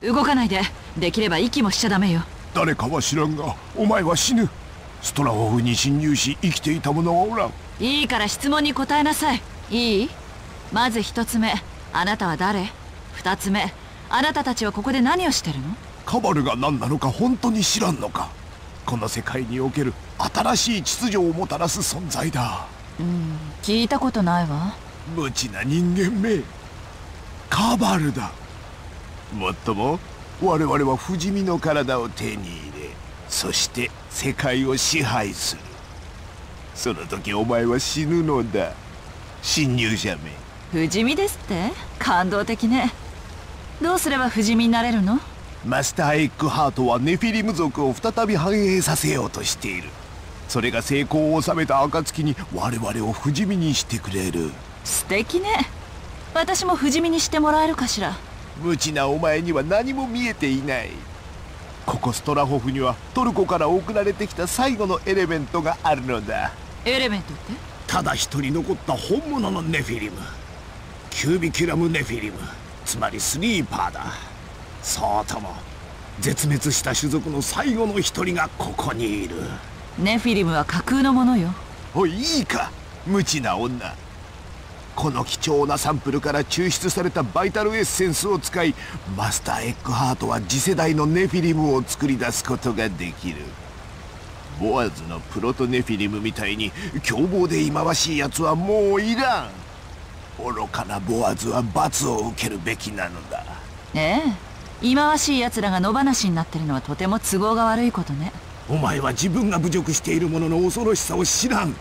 動かないで。できれば息もしちゃダメよ。誰かは知らんがお前は死ぬ。ストラホフに侵入し生きていた者はおらん。いいから質問に答えなさい。いい？まず一つ目。あなたは誰？二つ目。あなたたちはここで何をしてるの？カバルが何なのか本当に知らんのか。この世界における新しい秩序をもたらす存在だ。うん。聞いたことないわ。無知な人間め。カバルだもっとも我々は不死身の体を手に入れそして世界を支配する。その時お前は死ぬのだ。侵入者め。不死身ですって？感動的ね。どうすれば不死身になれるの？マスターエッグハートはネフィリム族を再び繁栄させようとしている。それが成功を収めた暁に我々を不死身にしてくれる。素敵ね。私も不死身にしてもらえるかしら無知なお前には何も見えていない。ここストラホフにはトルコから送られてきた最後のエレメントがあるのだ。エレメントって？ただ一人残った本物のネフィリム。キュービキュラムネフィリム。つまりスリーパーだ。そうとも絶滅した種族の最後の一人がここにいる。ネフィリムは架空のものよ。おいいいか。無知な女この貴重なサンプルから抽出されたバイタルエッセンスを使いマスターエッグハートは次世代のネフィリムを作り出すことができる。ボアズのプロトネフィリムみたいに凶暴で忌まわしいやつはもういらん。愚かなボアズは罰を受けるべきなのだ。ええ。忌まわしい奴らが野放しになってるのはとても都合が悪いことね。お前は自分が侮辱しているものの恐ろしさを知らん